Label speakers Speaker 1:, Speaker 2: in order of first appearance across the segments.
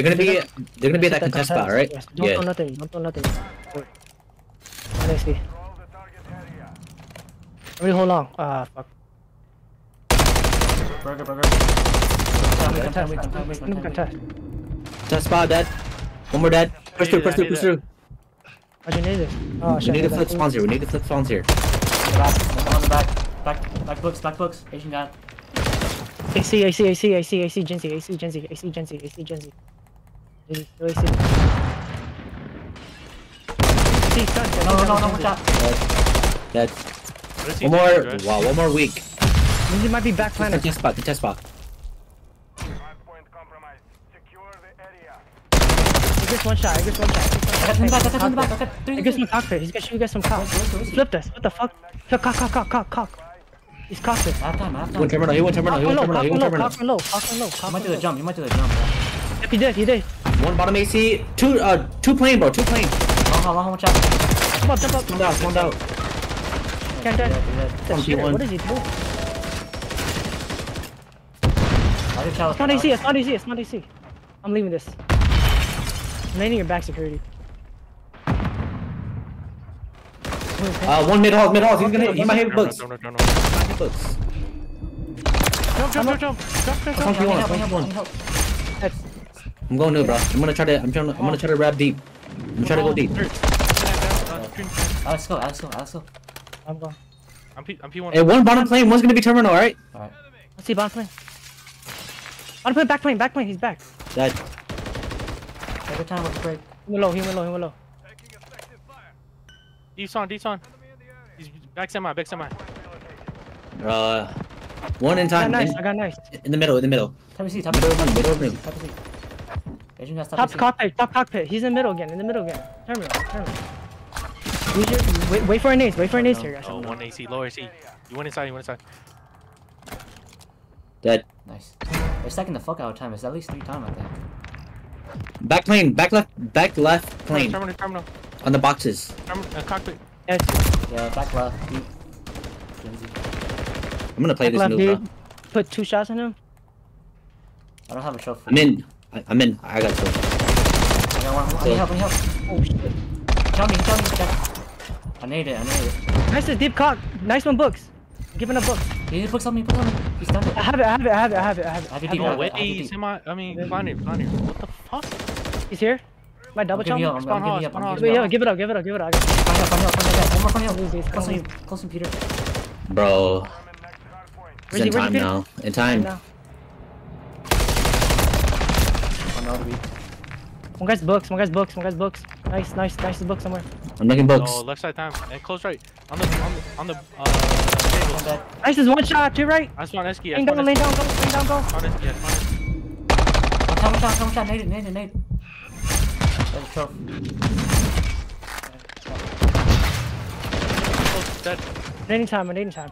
Speaker 1: They're gonna be they're gonna be at that contest spot, right?
Speaker 2: Yes. Don't
Speaker 1: Yeah.
Speaker 2: throw nothing. Don't throw nothing. Wait. Let me see. Let me hold on. Ah, fuck.
Speaker 3: Burger, burger.
Speaker 2: Let me contest.
Speaker 3: wait, wait,
Speaker 2: Let
Speaker 3: wait,
Speaker 2: me
Speaker 3: wait,
Speaker 2: contest.
Speaker 1: Contest spot dead. One more dead. Push through, push through, push through.
Speaker 2: How'd need it? Oh
Speaker 1: We need to flip
Speaker 2: cool.
Speaker 1: spawns here. We need to flip spawns here.
Speaker 3: Back, one on the back. Back, back books, back books. Asian guy.
Speaker 2: AC, AC, AC, AC, AC, Gen Z, AC, Gen Z, AC, Gen Z, AC, Gen Z. Gen Z, still AC. AC, stun, Gen
Speaker 3: No, no, no, no,
Speaker 2: Gen
Speaker 3: watch out.
Speaker 1: Dead.
Speaker 4: What is he
Speaker 1: One more. Wow, one more week.
Speaker 2: Gen Z might be back planet.
Speaker 1: Contest spot. Contest spot.
Speaker 2: He gets one shot, he gets one shot. he gets one shot.
Speaker 3: him back, I got him
Speaker 2: Cockpit.
Speaker 3: back. I got three.
Speaker 2: He gets some cockpit. He's gonna shoot you guys some cock.
Speaker 3: Where's- where's- where's he?
Speaker 2: Flip this. What the fuck? Cock, cock, cock, cock, cock, cock. He's cockpit.
Speaker 3: Half time, half
Speaker 1: He
Speaker 3: time.
Speaker 1: went terminal. He went terminal. He
Speaker 2: one
Speaker 1: went terminal. He
Speaker 2: cock
Speaker 1: went
Speaker 2: low,
Speaker 1: terminal.
Speaker 2: cock one low, cock low,
Speaker 3: You might do the jump, you might do the jump.
Speaker 2: Yep, he did, he did.
Speaker 1: One bottom AC. Two uh two plane, bro. Two plane.
Speaker 3: Long haul, long haul, watch out.
Speaker 2: Jump up, jump up.
Speaker 1: Spawned out. Spawned out.
Speaker 2: Can't
Speaker 3: Yeah,
Speaker 2: dead.
Speaker 3: yeah, yeah.
Speaker 2: The
Speaker 1: One
Speaker 2: shit,
Speaker 1: P1.
Speaker 2: What is he doing?
Speaker 3: I did challenge.
Speaker 2: It's not AC, it's not AC, it's not AC. I'm leaving this. I'm landing your back security.
Speaker 1: Uh, one mid hall. Mid hall. He's gonna hit. He might hit books.
Speaker 4: terminal, terminal.
Speaker 1: Might hit books.
Speaker 4: Jump, jump, jump, jump. Jump, jump,
Speaker 1: That's
Speaker 4: jump.
Speaker 1: one
Speaker 3: Help,
Speaker 1: P1.
Speaker 3: help,
Speaker 1: One
Speaker 3: help,
Speaker 1: P1.
Speaker 3: help.
Speaker 1: I'm going new, bro. I'm gonna try to. I'm trying. To, I'm gonna try to grab deep. I'm trying to go deep.
Speaker 4: Third. Green.
Speaker 3: Alex, go, Alex, go, Alex, go.
Speaker 2: I'm going.
Speaker 4: I'm P, I'm P1.
Speaker 1: Hey, one bottom plane. One's gonna be terminal. All right.
Speaker 3: Alright.
Speaker 2: Let's see, bottom plane. Bottom plane, back plane, back plane, he's back.
Speaker 1: Dead.
Speaker 3: Every time with the break.
Speaker 2: He went low, he went low, he went low.
Speaker 4: Deep's on, deep's on. He's back semi, back semi.
Speaker 1: Uh, one in
Speaker 2: I got
Speaker 1: time.
Speaker 2: nice,
Speaker 1: In,
Speaker 2: I got nice.
Speaker 1: in the middle. In the middle.
Speaker 3: Top of C, top of
Speaker 1: of
Speaker 3: C.
Speaker 1: room. Middle of room.
Speaker 3: Top of C. Asian guy, top
Speaker 2: Top
Speaker 3: of
Speaker 2: cockpit, top cockpit. He's in the middle again, in the middle again. Terminal, terminal. Use your, wait, wait for an ace, wait for an ace here, guys.
Speaker 4: Oh, one AC, lower AC. You went inside, you went inside.
Speaker 1: Dead.
Speaker 3: Nice. They're stacking the fuck out of time. It's at least three times, I think.
Speaker 1: Back plane. Back left. Back left plane.
Speaker 4: Terminal, terminal,
Speaker 1: On the boxes.
Speaker 4: terminal, uh, cockpit.
Speaker 2: Yes,
Speaker 3: Yeah, back left. Deep. Gen Z.
Speaker 1: I'm gonna play
Speaker 2: back
Speaker 1: this
Speaker 2: left,
Speaker 1: move,
Speaker 2: dude.
Speaker 1: bro.
Speaker 2: Put two shots in him.
Speaker 3: I don't have a trophy.
Speaker 1: I'm in. I, I'm in. I got to.
Speaker 3: I got one. I need help, I need help.
Speaker 2: Oh shit.
Speaker 3: Tell me, tell me, Jack. I need it, I need it.
Speaker 2: Nice, deep cock. Nice one, books. Giving a books.
Speaker 3: He books on me, books on me. He's done it.
Speaker 2: I have it, I have it, I have it, I have it, I have it.
Speaker 3: I have it
Speaker 2: I have
Speaker 3: deep,
Speaker 2: it.
Speaker 4: No
Speaker 3: I
Speaker 4: way,
Speaker 3: have it deep.
Speaker 4: semi, I mean, planet, planet. What the fuck?
Speaker 2: He's here. My double
Speaker 3: I'm giving up, I'm,
Speaker 4: Spawn hall,
Speaker 3: up,
Speaker 4: spawn
Speaker 3: I'm
Speaker 4: hall,
Speaker 2: Wait, yo,
Speaker 3: up.
Speaker 2: give it up, give it up, give it up. I got
Speaker 3: Funny help, funny help, funny help. One more funny help.
Speaker 2: Lose these,
Speaker 3: Close to you,
Speaker 2: lose.
Speaker 3: close to Peter.
Speaker 1: Bro. It's in time now. In
Speaker 2: Right
Speaker 1: time.
Speaker 2: Now.
Speaker 3: On the other.
Speaker 2: One guy's books, one guy's books, one guy's books. Nice, nice, nice book somewhere.
Speaker 1: I'm looking books.
Speaker 4: No, left side time. And close right. On the, on the, on the, uh, table.
Speaker 3: One dead.
Speaker 2: Nice is one shot, two right.
Speaker 4: I spawn Eski, I
Speaker 2: Lane
Speaker 4: spawn
Speaker 2: down, lane down, go, lane down, go.
Speaker 4: Spawn Eski, I spawn Eski.
Speaker 3: One shot, one shot, one shot. Nade it, nade it, nade it. There's a trophy.
Speaker 4: Dead.
Speaker 2: Nading time, nading time.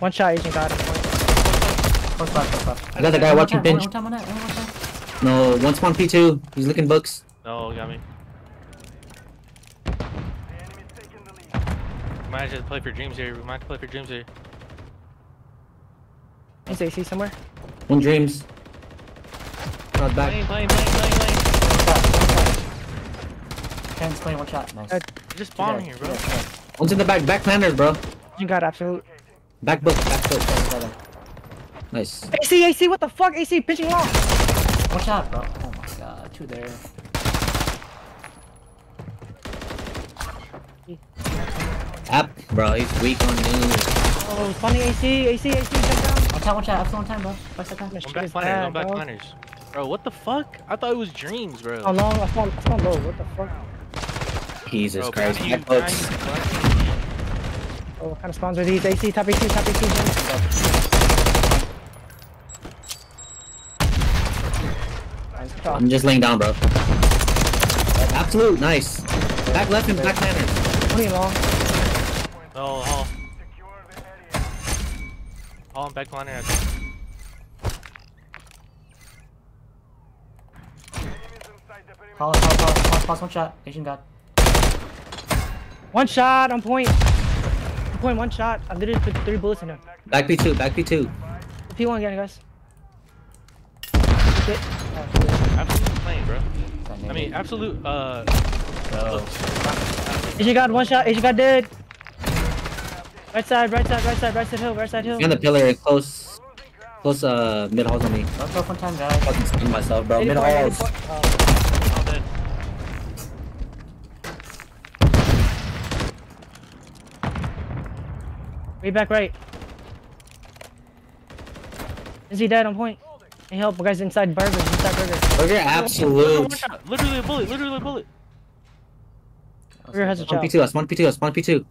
Speaker 2: One shot, agent got him.
Speaker 3: Close back, close back.
Speaker 1: I got the guy watching
Speaker 3: more time,
Speaker 1: pinch.
Speaker 3: One time on that, one time.
Speaker 1: No, one spawn P2. He's looking books.
Speaker 4: No, got me. Might just play for dreams here. We might play for dreams here.
Speaker 2: Is AC somewhere?
Speaker 1: One dreams. Not back.
Speaker 4: Playing, playing, playing, playing, playing.
Speaker 3: One shot, one shot. Ken's playing one shot. Nice.
Speaker 2: Uh,
Speaker 4: You're just spawning here, bro.
Speaker 3: Yeah, yeah,
Speaker 1: One's in the back. Back planners, bro.
Speaker 2: You got absolute.
Speaker 1: Back book. Back book.
Speaker 3: yeah, yeah.
Speaker 1: Nice.
Speaker 2: AC, AC, what the fuck? AC pitching long.
Speaker 3: One shot, bro. Oh my god, two there.
Speaker 1: App, bro. He's weak on news.
Speaker 2: Oh, funny AC, AC, AC, jump down.
Speaker 3: One time, one shot. Absolute one time, bro. Back second.
Speaker 2: This
Speaker 4: I'm
Speaker 2: shit
Speaker 4: back planners, I'm
Speaker 2: bad,
Speaker 4: back planners. Bro, what the fuck? I thought it was dreams, bro.
Speaker 2: How long? I spawned, I spawned low. What the fuck?
Speaker 1: Jesus
Speaker 4: Bro,
Speaker 1: Christ.
Speaker 4: planning you-
Speaker 1: Back books.
Speaker 2: Oh, what kind of spawns are these? AC, top AC, top AC, jump.
Speaker 1: I'm just laying down, bro. Absolute. Nice. Back left and back planners.
Speaker 2: 20 long.
Speaker 4: No, hall. Hall and back planner. I think.
Speaker 3: Pause, pause, pause, pause, pause, one shot. Asian god.
Speaker 2: One shot on point. On point, one shot. I literally put three bullets in him.
Speaker 1: Back P2. Back P2.
Speaker 2: P1 again, guys. Shit. Shit.
Speaker 4: Absolute plane, bro. I mean, absolute. Uh,
Speaker 3: Bro.
Speaker 2: Asian got one shot. Asian got dead. Right side, right side, right side, right side hill, right side hill.
Speaker 1: Behind the pillar, close, close. Uh, mid halls on me.
Speaker 3: Don't go from time, guys.
Speaker 1: Fucking spin myself, bro. Mid
Speaker 2: 84,
Speaker 1: halls.
Speaker 2: Oh,
Speaker 4: all dead.
Speaker 2: way back right. Is he dead on point? Hey, help, guys inside burgers, inside burgers.
Speaker 1: Burger
Speaker 4: Literally
Speaker 1: absolute.
Speaker 4: Literally a bullet. Literally a bullet.
Speaker 2: Burger has a
Speaker 1: Spawn
Speaker 2: shot.
Speaker 1: P2, I spawn P2, I spawn P2.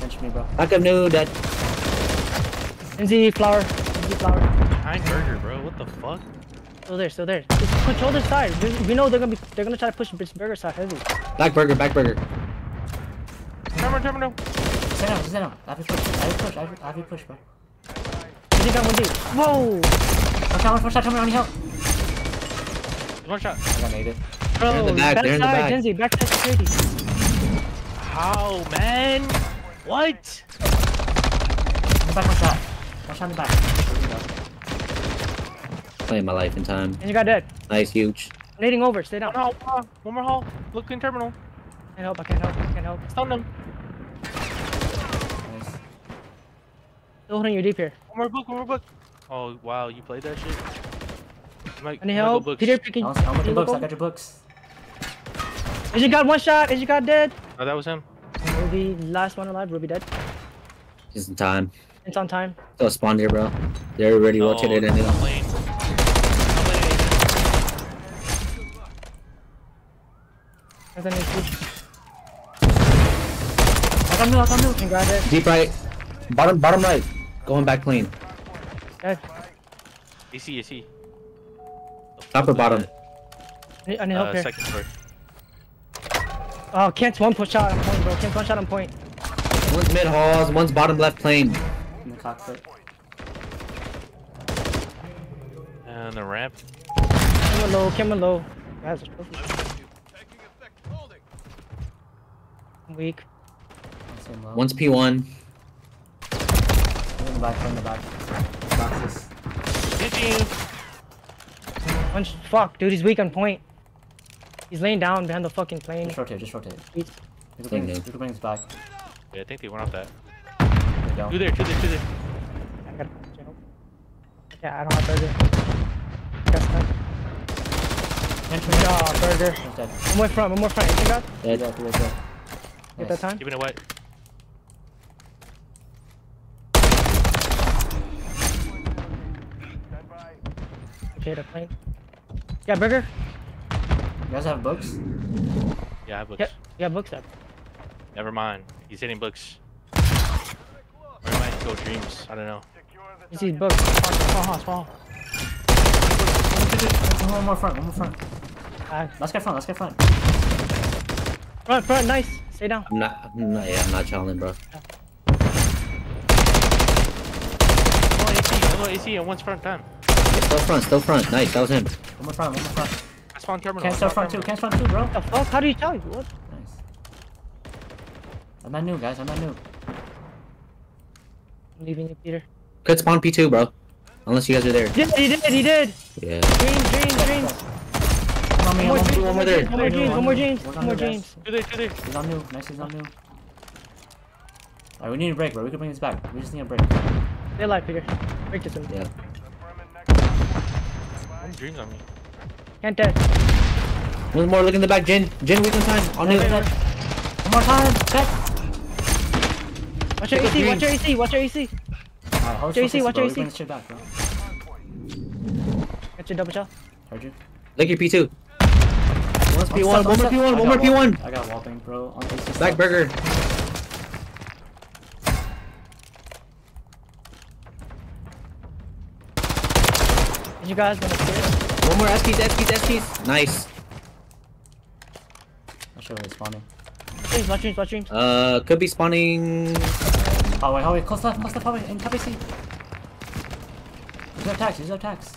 Speaker 3: Pinch me, bro.
Speaker 1: Back up new, dead.
Speaker 2: Lindsay flower, Lindsay flower.
Speaker 4: Behind burger, bro. What the fuck?
Speaker 2: Still there, still there. Just control their side. We- We know they're gonna be, they're gonna try to push this burger side heavy.
Speaker 1: Back burger, back burger.
Speaker 4: Terminal, terminal.
Speaker 3: Sit down, sit down. I have to push. I have to push. I I have to push, bro.
Speaker 2: Lindsay got one deep. Whoa,
Speaker 3: One shot, one shot, tell me on help.
Speaker 4: One shot.
Speaker 3: I got naded.
Speaker 2: bro.
Speaker 1: They're in the back, they're in the
Speaker 2: side,
Speaker 1: back.
Speaker 2: Lindsay, back side security.
Speaker 4: How, man? What?
Speaker 3: In the back, one shot. One shot in the back. There we go.
Speaker 1: Playing my life in time.
Speaker 2: Lindsay got dead.
Speaker 1: Nice, huge.
Speaker 2: Nading over, stay down.
Speaker 4: One hall, hall. One more hall. Look in terminal.
Speaker 2: Can't help, I can't help, I can't help.
Speaker 4: Stun them.
Speaker 2: Still holding you deep here.
Speaker 4: One more book, one more book. Oh, wow. You played that shit? You might,
Speaker 2: Any
Speaker 4: you might go
Speaker 2: help?
Speaker 4: books.
Speaker 2: Peter, picking.
Speaker 3: I'll, I'll your books. I got your books.
Speaker 2: Asian got one shot. Asian got dead.
Speaker 4: Oh, that was him.
Speaker 2: Ruby, last one alive. Ruby dead.
Speaker 1: Just in time.
Speaker 2: It's on time.
Speaker 1: Still spawned here, bro. They're already
Speaker 4: No,
Speaker 1: rotated in.
Speaker 4: it's not lane. Lane.
Speaker 2: That's an issue.
Speaker 3: I got new, I got new.
Speaker 2: Asian got dead.
Speaker 1: Deep right. Bottom, bottom right. Going back clean.
Speaker 2: Dead.
Speaker 4: AC, AC.
Speaker 1: Top or bottom?
Speaker 2: I need, I need help
Speaker 4: Uh,
Speaker 2: here.
Speaker 4: second floor.
Speaker 2: Oh, Kent's one push shot on point, bro. Kent's one shot on point.
Speaker 1: One's mid halls, one's bottom left plane.
Speaker 3: In the cockpit.
Speaker 4: And the ramp.
Speaker 2: Camera low, camera low. Guys, a trophy. I'm weak.
Speaker 3: I'll say low.
Speaker 1: One's P1.
Speaker 3: In back, in the back. Boxes.
Speaker 4: Ditching.
Speaker 2: One fuck, dude, he's weak on point. He's laying down behind the fucking plane.
Speaker 3: Just rotate, just rotate.
Speaker 2: He's-
Speaker 3: You can bring,
Speaker 1: new.
Speaker 3: you can bring this back.
Speaker 4: Yeah, I think they went off that.
Speaker 3: There.
Speaker 4: Two there, two there, two there.
Speaker 2: I gotta Yeah, I don't have burger. Got stuck.
Speaker 3: Pinch me.
Speaker 2: Oh, burger.
Speaker 3: He's dead.
Speaker 2: One more front, one more front. You got?
Speaker 3: Two
Speaker 1: Dead.
Speaker 3: there, two there, two there.
Speaker 2: Get
Speaker 3: Nice.
Speaker 2: that time?
Speaker 4: Keeping it wet.
Speaker 2: Okay, the plane. Yeah, burger.
Speaker 3: You guys have books?
Speaker 4: Yeah, I have books.
Speaker 2: Yeah, yeah, books up.
Speaker 4: Never mind. He's hitting books. Or he might go dreams. I don't know.
Speaker 2: You see books.
Speaker 4: Small hall, small hall.
Speaker 3: One more front, one more front.
Speaker 2: Uh,
Speaker 3: Let's get front, let's get front.
Speaker 2: front, front, nice. Stay down.
Speaker 1: I'm not, I'm not, yeah, I'm not challenging, bro.
Speaker 4: Oh, AC. Oh, AC and one's front time.
Speaker 1: Still front, still front. Nice, that was him.
Speaker 3: One more front, one more front.
Speaker 4: I spawned terminal.
Speaker 3: Can't
Speaker 4: I
Speaker 3: start
Speaker 4: spawned
Speaker 3: front too, can't front too, bro.
Speaker 2: What the fuck? How do you tell you? What?
Speaker 3: Nice. I'm not new, guys, I'm not new.
Speaker 2: I'm leaving you, Peter.
Speaker 1: Could spawn P2, bro. Unless you guys are there.
Speaker 2: Yeah, he did, he did.
Speaker 1: Yeah.
Speaker 2: Dreams, dreams, dreams.
Speaker 3: Come on, me,
Speaker 2: One more
Speaker 3: I'm on
Speaker 2: dreams,
Speaker 3: new,
Speaker 1: one
Speaker 2: one
Speaker 1: more
Speaker 2: more
Speaker 1: there.
Speaker 2: dreams, one more dreams, one more dreams,
Speaker 3: Work
Speaker 2: one
Speaker 3: on
Speaker 2: more
Speaker 3: you guys.
Speaker 2: dreams.
Speaker 4: Two there, two there.
Speaker 3: He's on new, nice, he's on new. Alright, we need a break, bro. We can bring this back. We just need a break.
Speaker 2: Stay alive, Peter. Break this one.
Speaker 1: Yeah.
Speaker 4: One dreams on me.
Speaker 2: Can't dead.
Speaker 1: One more, look in the back, Jin. Jin, weak on time. On
Speaker 3: Wait,
Speaker 1: you.
Speaker 3: wait, wait. One more time, check!
Speaker 2: Watch your
Speaker 1: Take a
Speaker 2: AC, watch
Speaker 1: dreams.
Speaker 2: your AC, watch your AC.
Speaker 3: Alright, hold
Speaker 2: JC,
Speaker 3: focus,
Speaker 2: watch
Speaker 3: bro. We
Speaker 2: JC.
Speaker 3: bring this shit back, bro.
Speaker 2: Get your double shot.
Speaker 3: Heard you?
Speaker 1: Look your P2. One's
Speaker 3: One
Speaker 1: P1, one more. P1, one more P1.
Speaker 3: I got wall bro.
Speaker 1: Back burger.
Speaker 2: Did you guys want to clear?
Speaker 1: One more SPs, SPs, SPs. Nice.
Speaker 3: Not sure where he's spawning.
Speaker 2: Dreams, watch dreams, watch dreams.
Speaker 1: Uh, could be spawning.
Speaker 3: Oh wait, oh wait, close left, close left, hallway, in top AC. Use our attacks, use our attacks.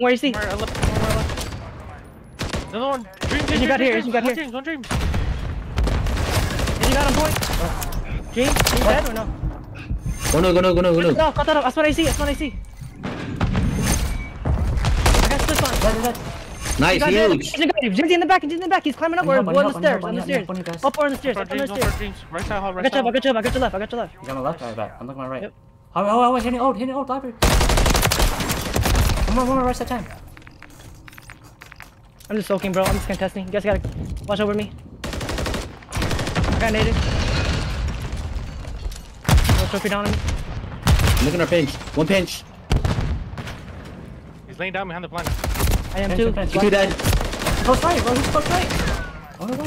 Speaker 2: More AC.
Speaker 4: One more left, one more left. Another one. Dreams, dreams,
Speaker 2: you got here,
Speaker 4: dreams.
Speaker 2: you got
Speaker 4: One
Speaker 2: here.
Speaker 4: dreams, one dreams.
Speaker 2: Did you got on point? Dreams, you dead or no?
Speaker 1: Go no, go no, go no, go no.
Speaker 2: No, cut that up. That's what I see, that's what I see.
Speaker 3: Dead.
Speaker 1: Nice,
Speaker 2: Got it.
Speaker 1: huge.
Speaker 2: Jizzy in the back, Jizzy in the back. He's climbing up.
Speaker 3: I
Speaker 2: Or
Speaker 3: know, I
Speaker 2: on the stairs, on the stairs.
Speaker 3: I know, guys.
Speaker 2: Up or on the stairs, up on the
Speaker 4: dreams, go for
Speaker 2: stairs.
Speaker 4: Right side hall, right side
Speaker 2: you I got you up, I got you left, I got you left.
Speaker 3: He's on the left, right back. I'm looking my right.
Speaker 2: Yep.
Speaker 3: Oh, oh, oh, hitting ult, hitting ult, library. One more, one more, right side time.
Speaker 2: I'm just soaking, bro. I'm just contesting. You guys gotta watch over me. I got naded. No trophy down on me.
Speaker 1: Look at our pinch. One pinch.
Speaker 4: He's laying down behind the blind.
Speaker 2: I am too.
Speaker 3: finish,
Speaker 1: You
Speaker 3: finish.
Speaker 1: do that.
Speaker 3: Close right, bro. He's close right. Oh, no, no.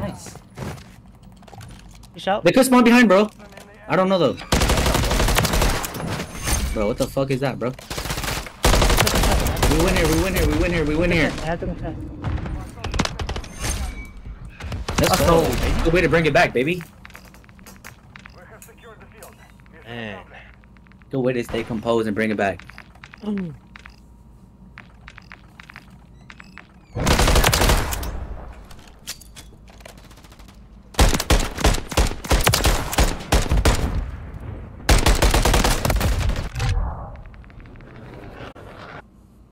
Speaker 3: Nice.
Speaker 2: You shout.
Speaker 1: They could spawn behind, bro. I don't know though. Bro, what the fuck is that, bro? We win here, we win here, we win here, we win here.
Speaker 2: I have to contest.
Speaker 1: Let's
Speaker 3: Let's
Speaker 1: go.
Speaker 3: go,
Speaker 1: Good way to bring it back, baby.
Speaker 4: Man.
Speaker 1: Good way to stay composed and bring it back.
Speaker 2: Mm.